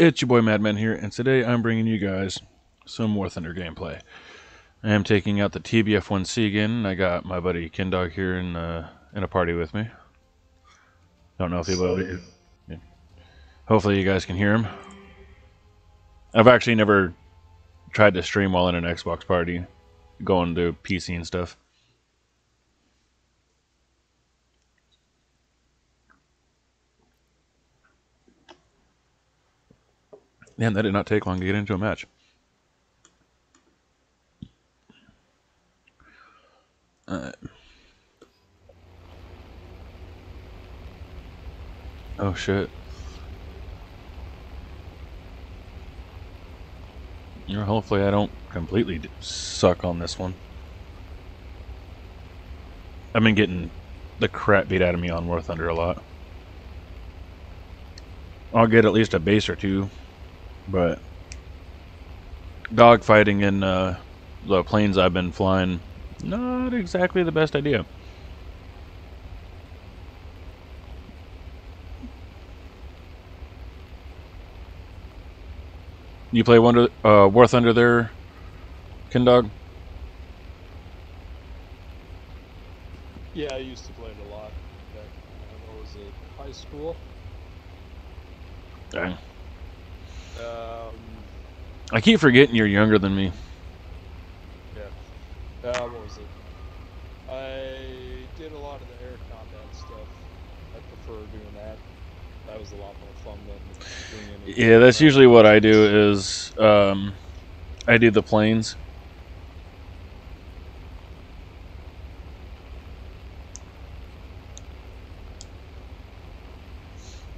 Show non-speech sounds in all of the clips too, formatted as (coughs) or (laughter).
It's your boy Madman here, and today I'm bringing you guys some War Thunder gameplay. I am taking out the TBF-1C again. I got my buddy Kindog here in uh, in a party with me. Don't know if he will. Yeah. Hopefully you guys can hear him. I've actually never tried to stream while in an Xbox party, going to PC and stuff. Man, that did not take long to get into a match. Uh, oh shit. You know, hopefully I don't completely suck on this one. I've been getting the crap beat out of me on War Thunder a lot. I'll get at least a base or two but dogfighting in uh, the planes I've been flying, not exactly the best idea. You play Wonder uh, War Thunder there, Kindog? Yeah, I used to play it a lot back when I was in high school. Dang. Um, I keep forgetting you're younger than me. yeah. Uh, what was it? I did a lot of the air combat stuff. I prefer doing that. That was a lot more fun than doing any. Yeah, that's usually what I do is um, I do the planes.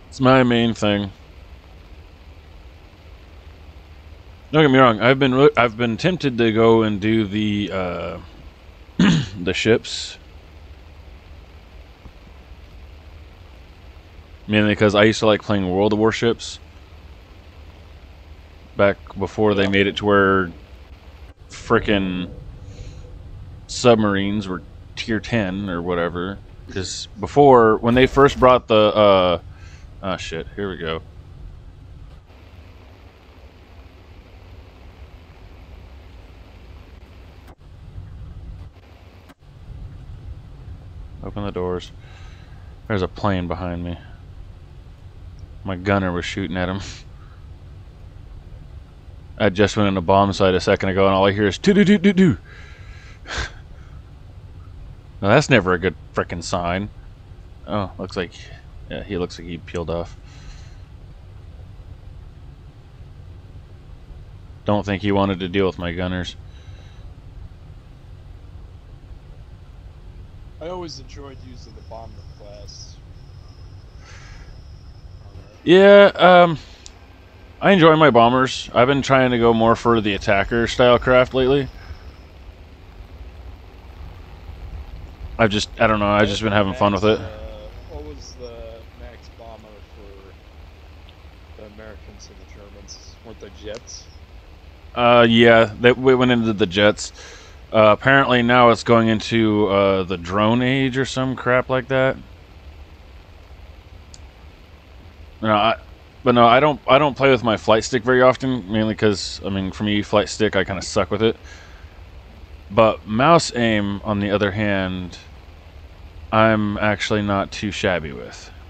It's my main thing. Don't get me wrong. I've been I've been tempted to go and do the uh, (clears throat) the ships, mainly because I used to like playing World of Warships back before they made it to where frickin' submarines were tier 10 or whatever. Because before, when they first brought the, uh, oh shit, here we go. Open the doors. There's a plane behind me. My gunner was shooting at him. I just went in a bomb sight a second ago, and all I hear is doo doo doo doo doo. Now that's never a good frickin' sign. Oh, looks like, yeah, he looks like he peeled off. Don't think he wanted to deal with my gunners. I always enjoyed using the bomber class. Yeah, um, I enjoy my bombers. I've been trying to go more for the attacker style craft lately. I've just, I don't know, I've just been having fun with it. Uh, what was the max bomber for the Americans and the Germans? Weren't they jets? Uh, yeah, they we went into the jets. Uh, apparently now it's going into uh, the drone age or some crap like that. No, I, but no, I don't. I don't play with my flight stick very often, mainly because I mean, for me, flight stick, I kind of suck with it. But mouse aim, on the other hand, I'm actually not too shabby with. (laughs)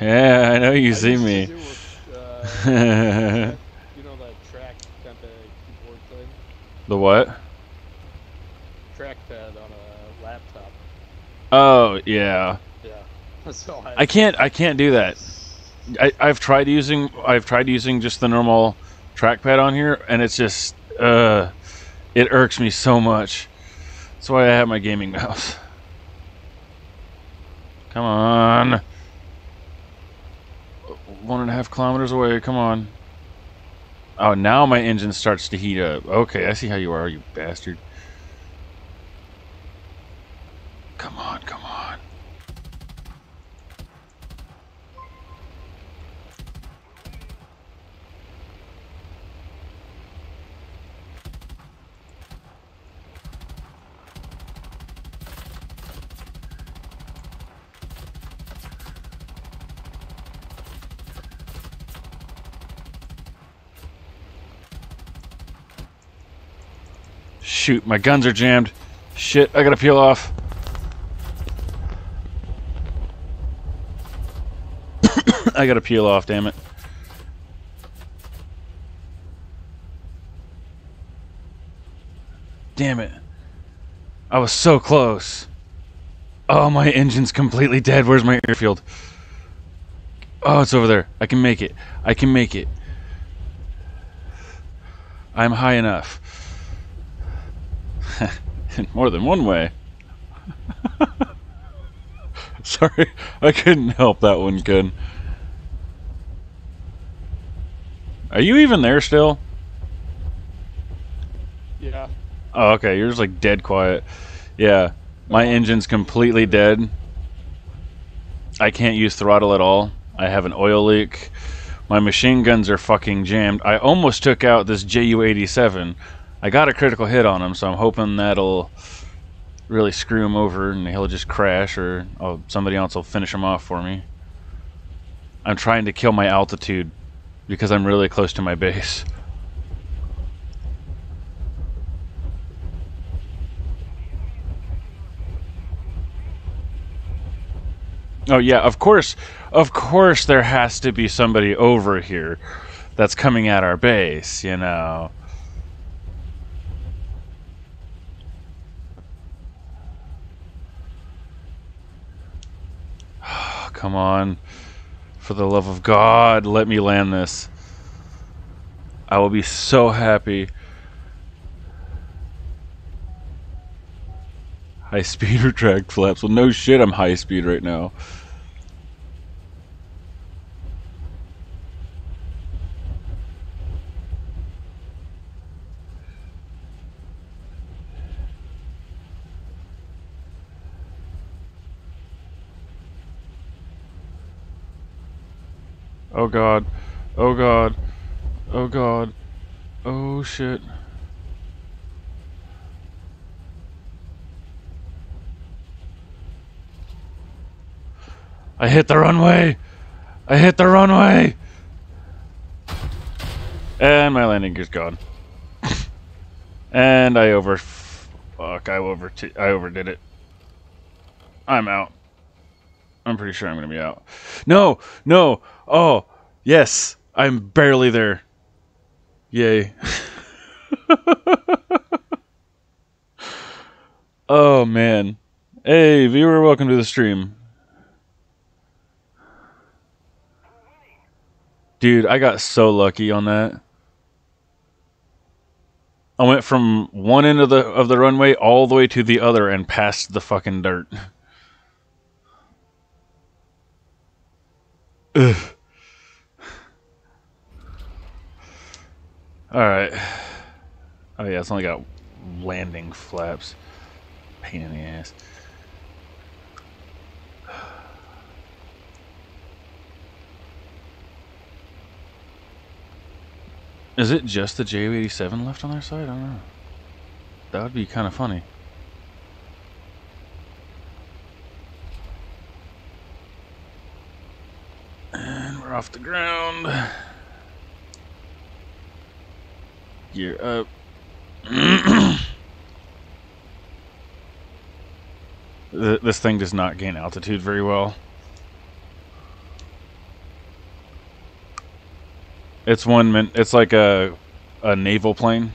Yeah, I know you I see me. (laughs) do with, uh, you know that track kind of keyboard thing? The what? Trackpad on a laptop. Oh yeah. Yeah. (laughs) So I, I can't. I can't do that. I, I've tried using. I've tried using just the normal trackpad on here, and it's just. Uh, it irks me so much. That's why I have my gaming mouse. Come on. One and a half kilometers away. Come on. Oh, now my engine starts to heat up. Okay, I see how you are, you bastard. Come on, come on. Shoot, my guns are jammed. Shit, I gotta peel off. (coughs) I gotta peel off, damn it. Damn it. I was so close. Oh, my engine's completely dead. Where's my airfield? Oh, it's over there. I can make it. I can make it. I'm high enough. In (laughs) more than one way. (laughs) Sorry, I couldn't help that one, Ken. Are you even there still? Yeah. Oh, okay. You're just like dead quiet. Yeah, my oh. engine's completely dead. I can't use throttle at all. I have an oil leak. My machine guns are fucking jammed. I almost took out this JU-87. I got a critical hit on him, so I'm hoping that'll really screw him over and he'll just crash or oh, somebody else will finish him off for me. I'm trying to kill my altitude because I'm really close to my base. Oh yeah, of course, of course there has to be somebody over here that's coming at our base, you know. Come on. For the love of God, let me land this. I will be so happy. High speed (laughs) retract flaps. Well, no shit, I'm high speed right now. Oh god. Oh god. Oh god. Oh shit. I hit the runway! I hit the runway! And my landing gear's gone. (laughs) and I over... Fuck, I over... I overdid it. I'm out. I'm pretty sure I'm gonna be out. No! No! Oh! Yes! I'm barely there. Yay. (laughs) oh, man. Hey, viewer, welcome to the stream. Dude, I got so lucky on that. I went from one end of the of the runway all the way to the other and past the fucking dirt. (laughs) Ugh. Alright. Oh yeah, it's only got landing flaps. Pain in the ass. Is it just the J-87 left on their side? I don't know. That would be kind of funny. And off the ground. Gear up. (clears throat) this thing does not gain altitude very well. It's one min. It's like a a naval plane.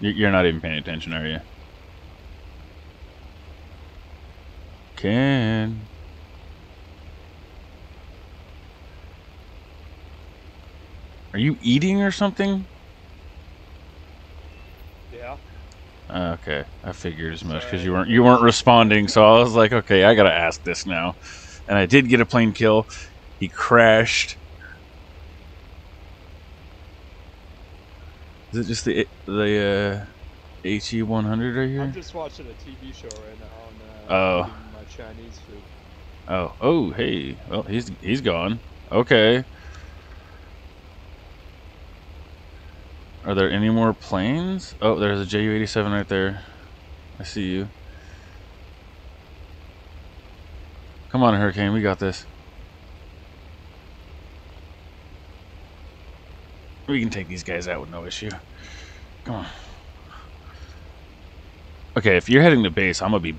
You're not even paying attention, are you? Can. Are you eating or something? Yeah. Okay, I figured as much because you weren't you weren't responding, so I was like, okay, I gotta ask this now and I did get a plane kill. He crashed. Is it just the the uh, HE 100 right here? I'm just watching a TV show right now. And, uh, oh. Chinese food. Oh, oh, hey. Well, he's he's gone. Okay. Are there any more planes? Oh, there's a Ju-87 right there. I see you. Come on, Hurricane. We got this. We can take these guys out with no issue. Come on. Okay, if you're heading to base, I'm gonna be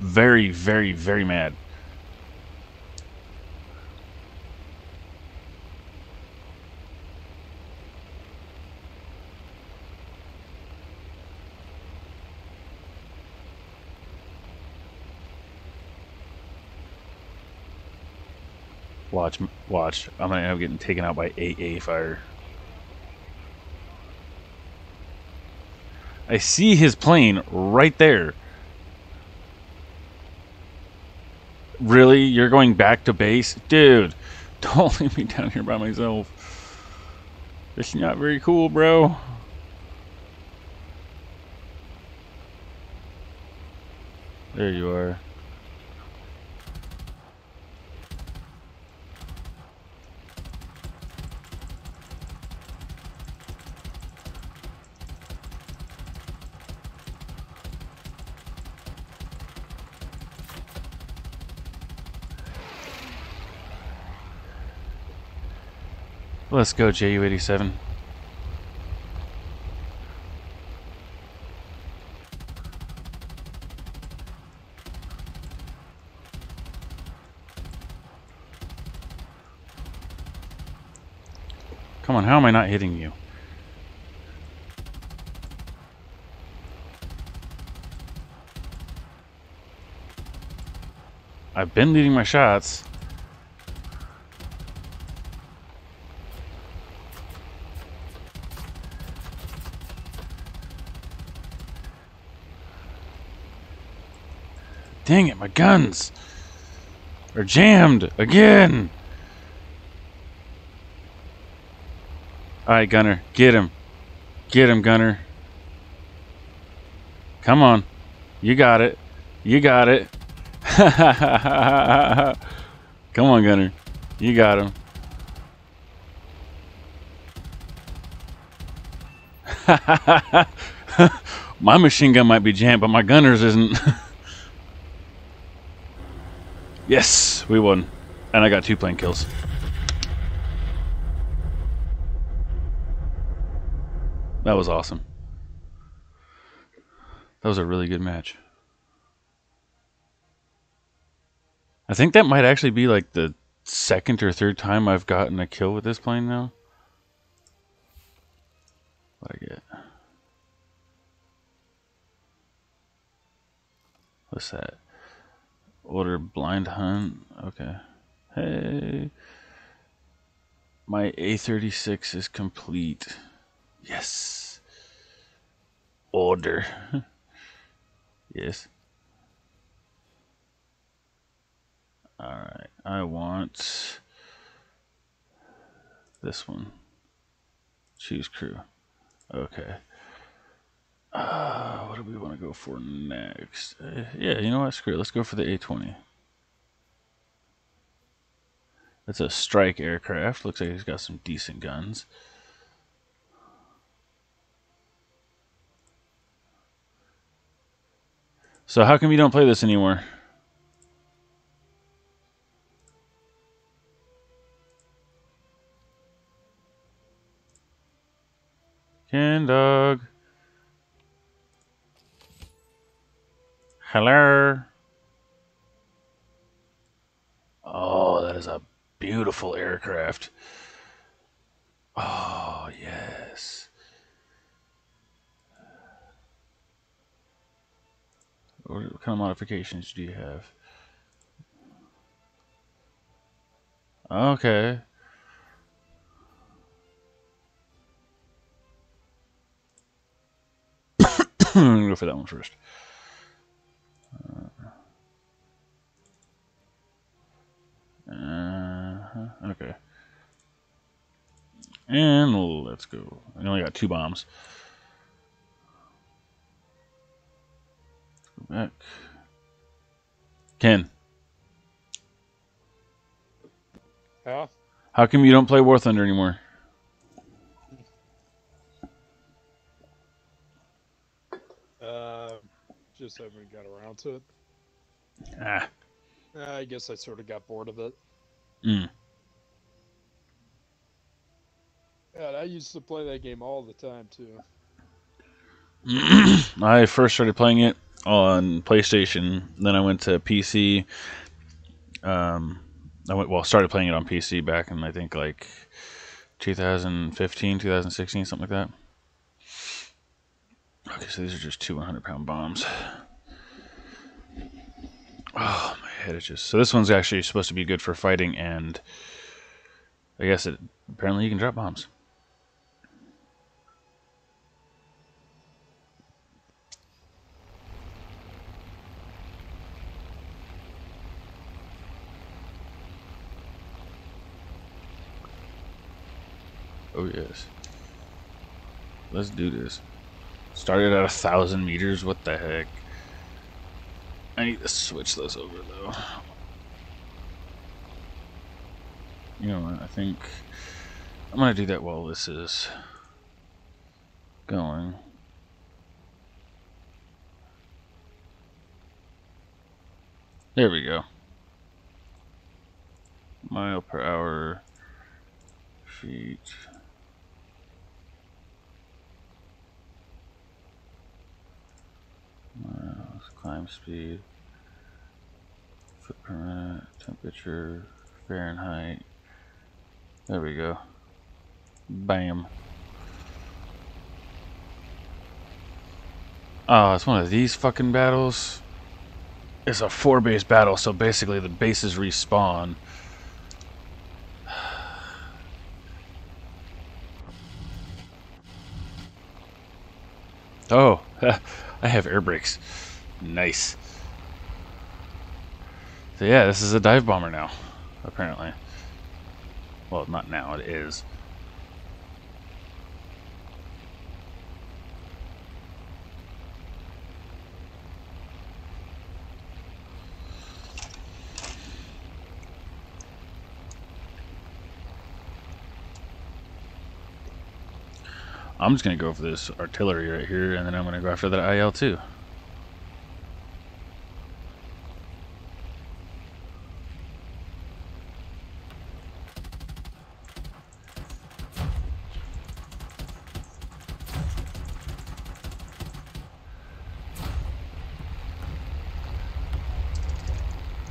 very, very, very mad. Watch, watch. I'm gonna end up getting taken out by AA fire. I see his plane right there. Really? You're going back to base? Dude, (laughs) don't leave me down here by myself. It's not very cool, bro. There you are. Let's go, JU-87. Come on, how am I not hitting you? I've been leading my shots. Dang it, my guns are jammed again. All right, Gunner, get him. Get him, Gunner. Come on. You got it. You got it. (laughs) Come on, Gunner. You got him. (laughs) my machine gun might be jammed, but my gunner's isn't. (laughs) Yes, we won. And I got two plane kills. That was awesome. That was a really good match. I think that might actually be like the second or third time I've gotten a kill with this plane now. What I get? What's that? Order blind hunt. Okay. Hey. My A36 is complete. Yes. Order. (laughs) yes. Alright. I want this one. Choose crew. Okay. Uh, what do we want to go for next? Uh, yeah, you know what? Screw it. Let's go for the A-20. That's a strike aircraft. Looks like he's got some decent guns. So how come you don't play this anymore? Ken dog. Hello. Oh, that is a beautiful aircraft. Oh, yes. What kind of modifications do you have? Okay. (coughs) go for that one first. Uh, okay. And let's go. I only got two bombs. Let's go back. Ken. Yeah? How come you don't play War Thunder anymore? Just haven't got around to it. Ah. I guess I sort of got bored of it. Mm. God, I used to play that game all the time too. (clears throat) I first started playing it on PlayStation. Then I went to PC. Um, I went well, started playing it on PC back in I think like 2015, 2016, something like that. Okay, so these are just two 100 pound bombs. Oh, my head just. So this one's actually supposed to be good for fighting, and I guess it apparently you can drop bombs. Oh yes. Let's do this. Started at a thousand meters. What the heck? I need to switch this over though. You know what? I think I'm gonna do that while this is going. There we go. Mile per hour feet. Climb speed, footprint, temperature, Fahrenheit. There we go. Bam. Oh, it's one of these fucking battles. It's a four base battle, so basically the bases respawn. (sighs) Oh, (laughs) I have air brakes. Nice. So yeah, this is a dive bomber now, apparently. Well, not now, it is. I'm just going to go for this artillery right here, and then I'm going to go after that IL-2.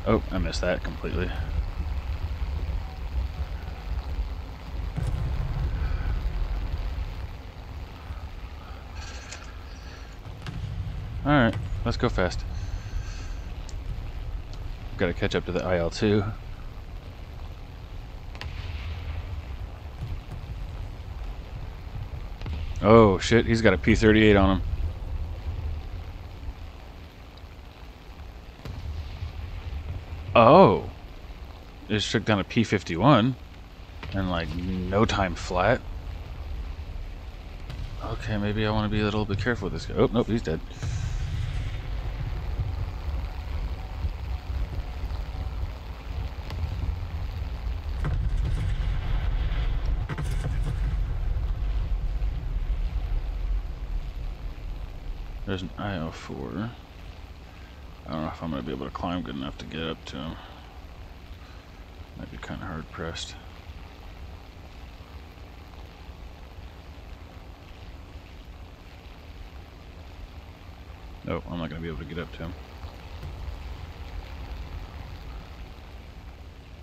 Oh, I missed that completely. Alright, let's go fast. Gotta catch up to the IL-2. Oh shit, he's got a P-38 on him. Oh! Just took down a P-51 and like no time flat. Okay, maybe I want to be a little bit careful with this guy. Oh, nope, he's dead. There's an IL-4. I don't know if I'm going to be able to climb good enough to get up to him. Might be kind of hard pressed. Nope, I'm not going to be able to get up to him.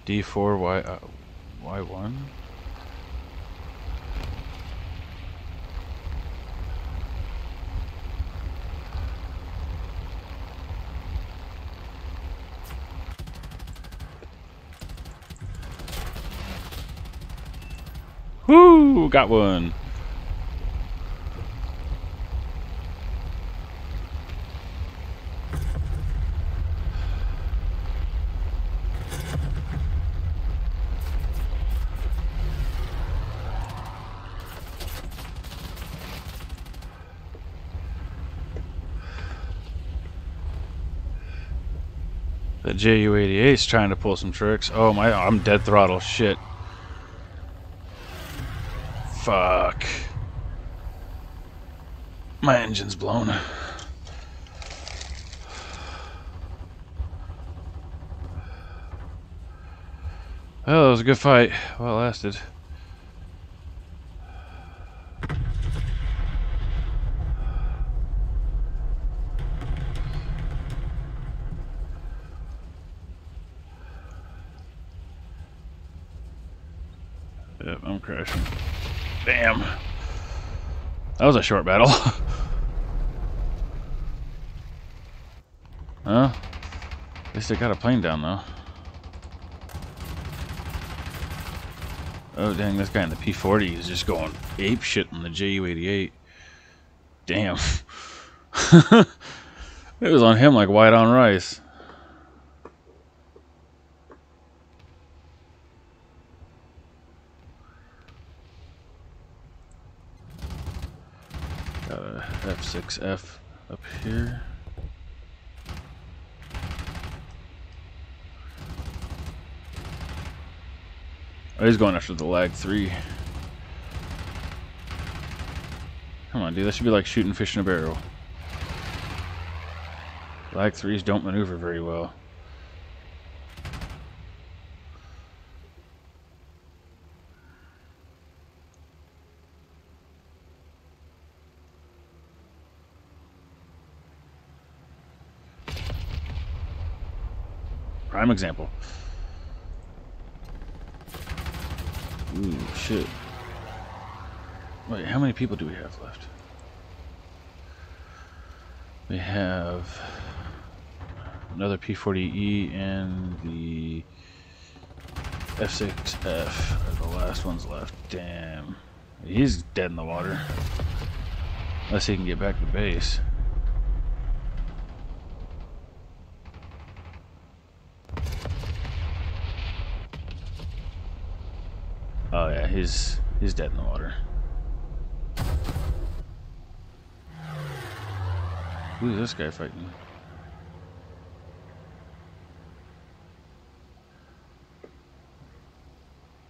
D4, Y, uh, Y1? Woo! Got one. The JU-88 is trying to pull some tricks. Oh my, I'm dead throttle. Shit. Fuck. My engine's blown. Well, that was a good fight. Well, it lasted. Yep, I'm crashing. Damn. That was a short battle. (laughs) huh? At least I got a plane down though. Oh dang, this guy in the P-40 is just going ape shit in the Ju-88. Damn. (laughs) it was on him like white on rice. Got a F6F up here. Oh, he's going after the LaGG-3. Come on, dude. That should be like shooting fish in a barrel. LaGG-3s don't maneuver very well. Prime example. Ooh, shit. Wait, how many people do we have left? We have another P40E and the F6F are the last ones left. Damn. He's dead in the water. Unless he can get back to base. Oh yeah, he's he's dead in the water. Who's this guy fighting?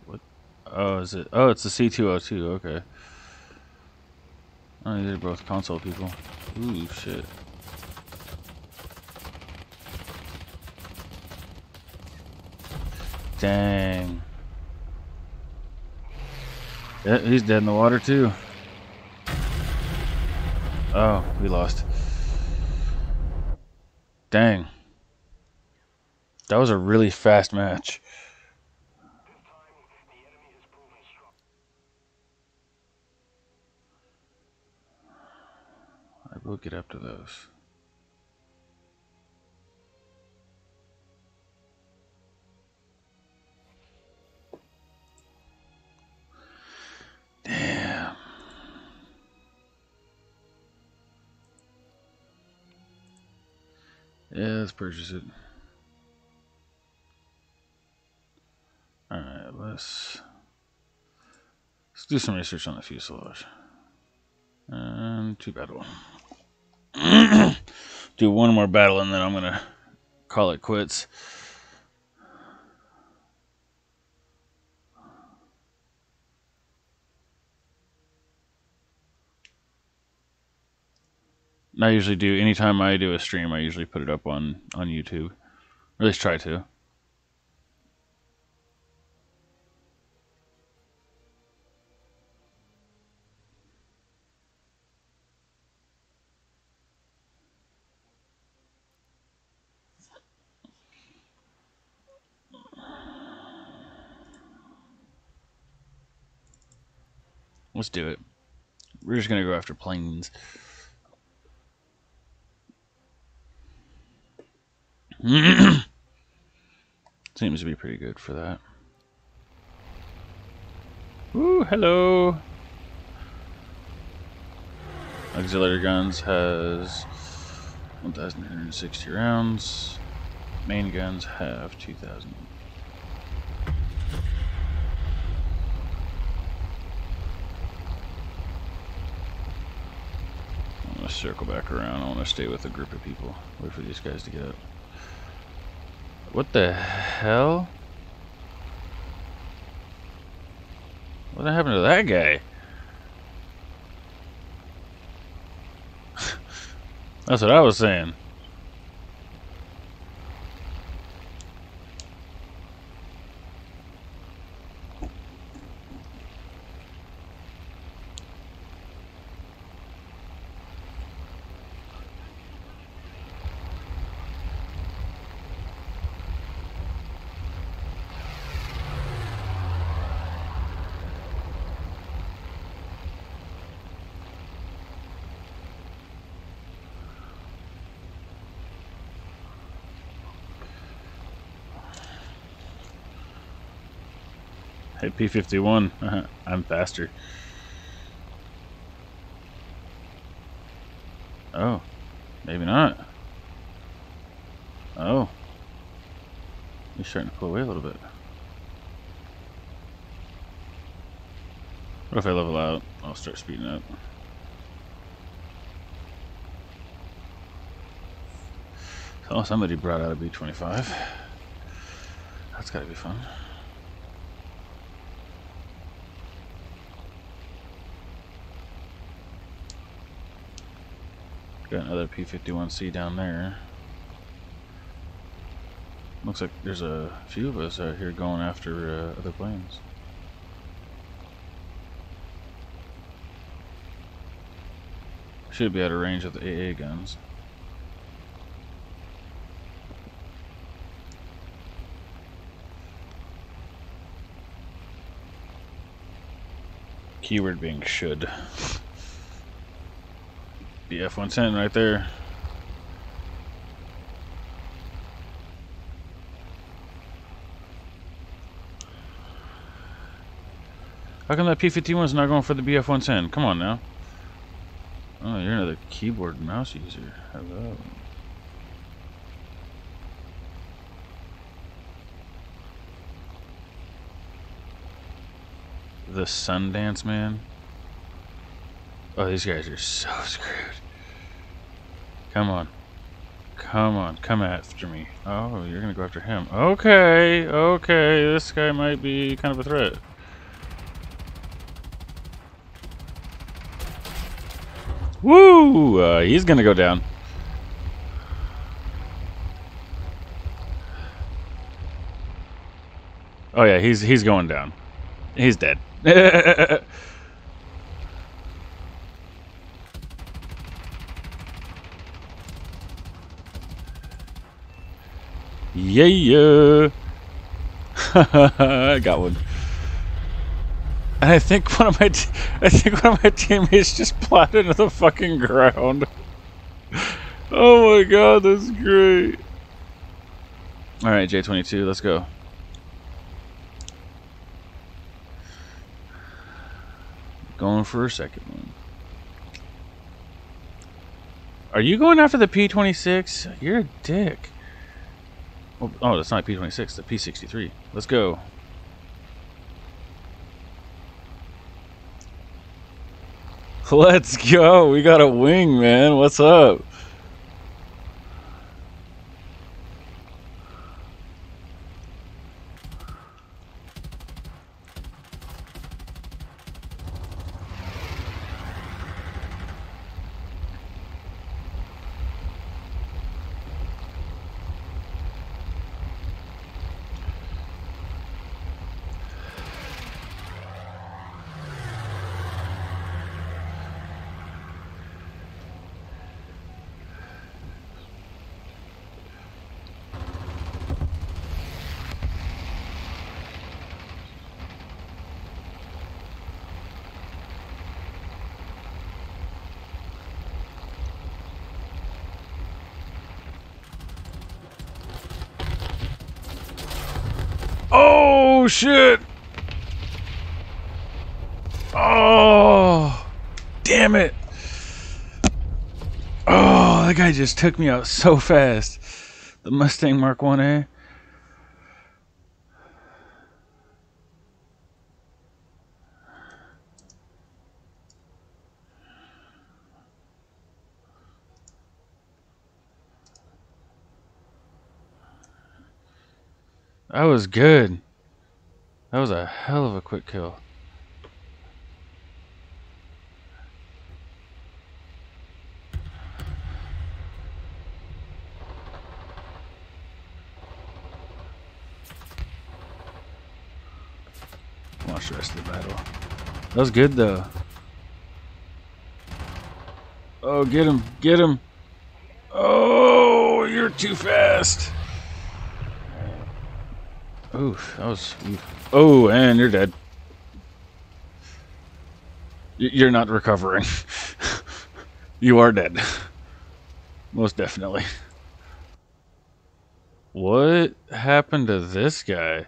What? Oh, is it? Oh, it's the C202. Okay. Oh, these are both console people. Ooh, shit. Dang. Yeah, he's dead in the water too. Oh, we lost. Dang. That was a really fast match. I will get up to those. Damn. Yeah, let's purchase it. Alright, let's let's do some research on the fuselage. And two battle. (clears throat) do one more battle and then I'm gonna call it quits. I usually do anytime I do a stream. I usually put it up on on YouTube, or at least try to. Let's do it. We're just gonna go after planes. (clears throat) Seems to be pretty good for that. Ooh, hello! Auxiliary guns has 1,860 rounds. Main guns have 2,000. I'm gonna circle back around. I want to stay with a group of people. Wait for these guys to get up. What the hell? What happened to that guy? (laughs) That's what I was saying. Hey, P51. (laughs) I'm faster. Oh. Maybe not. Oh. He's starting to pull away a little bit. What if I level out? I'll start speeding up. Oh, somebody brought out a B-25. That's gotta be fun. Got another P-51C down there. Looks like there's a few of us out here going after uh, other planes. Should be out of range of the AA guns. Keyword being should. (laughs) The F-110 right there. How come that P-51's not going for the BF-110? Come on now. Oh, you're another keyboard mouse user. Hello. The Sundance Man. Oh, these guys are so (laughs) screwed. Come on. Come on, come after me. Oh, you're gonna go after him. Okay, okay, this guy might be kind of a threat. Woo! Uh, he's gonna go down. Oh yeah, he's he's going down. He's dead. (laughs) yeah, (laughs) I got one. And I think one of my, I think one of my teammates just plowed into the fucking ground. oh my god, that's great. All right, J22, let's go. Going for a second one. Are you going after the P26? You're a dick. Oh, oh that's not P26, the P63. Let's go. (laughs) Let's go. We got a wing, man. What's up? Oh shit! Oh, damn it! Oh, that guy just took me out so fast. The Mustang Mark 1A. Eh? That was good. That was a hell of a quick kill. Watch the rest of the battle. That was good though. Oh, get him, get him. Oh, you're too fast. Oof, that was. Oof. Oh, and you're dead. You're not recovering. (laughs) you are dead. Most definitely. What happened to this guy?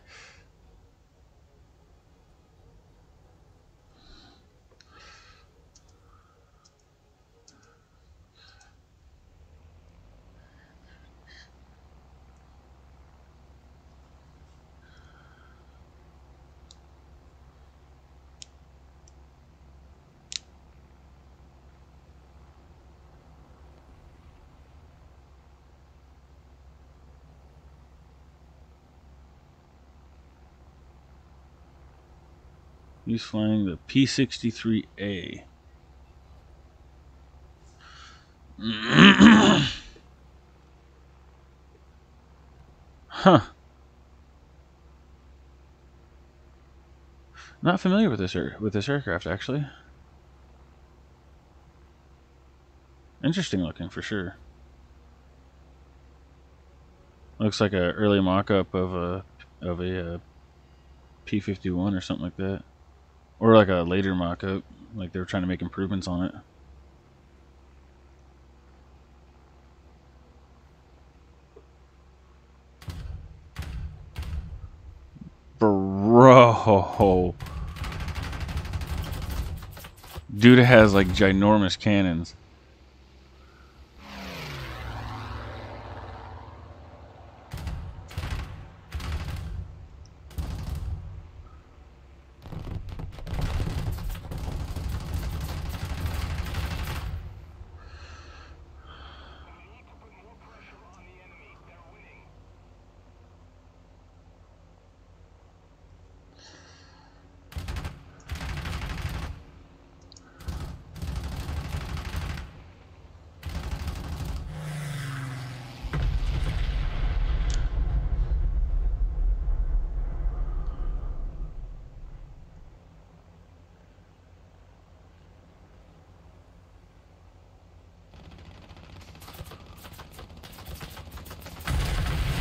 He's flying the P-63A. (clears throat) huh. Not familiar with this with this aircraft actually. Interesting looking for sure. Looks like an early mock-up of a of a uh, P51 or something like that, or like a later mock-up, like they were trying to make improvements on it. Bro, dude has like ginormous cannons.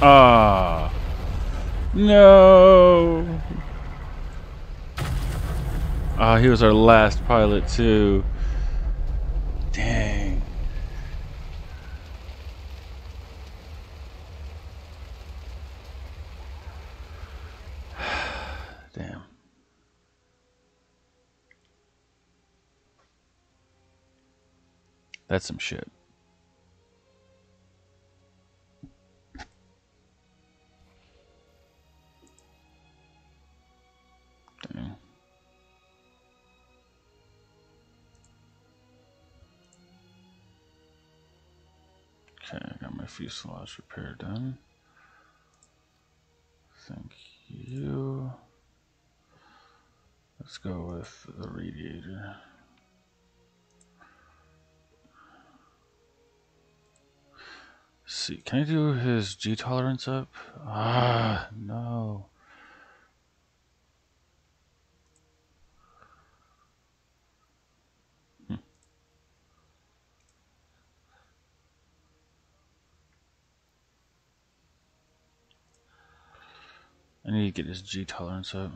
Ah. No. Ah, he was our last pilot too. Dang. (sighs) Damn. That's some shit. Fuselage repair done. Thank you. Let's go with the radiator. Let's see, can I do his G tolerance up? Ah, no. Need to get this G tolerance up.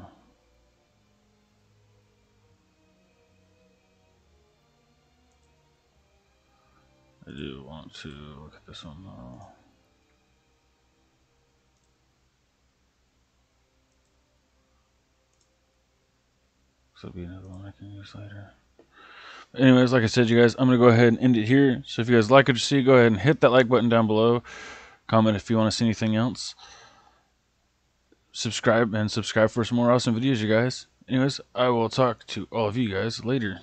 I do want to look at this one though. So be another one I can use later. Anyways, like I said, you guys, I'm gonna go ahead and end it here. So if you guys like what you see, go ahead and hit that like button down below. Comment if you want to see anything else subscribe and subscribe for some more awesome videos, you guys. Anyways, I will talk to all of you guys later.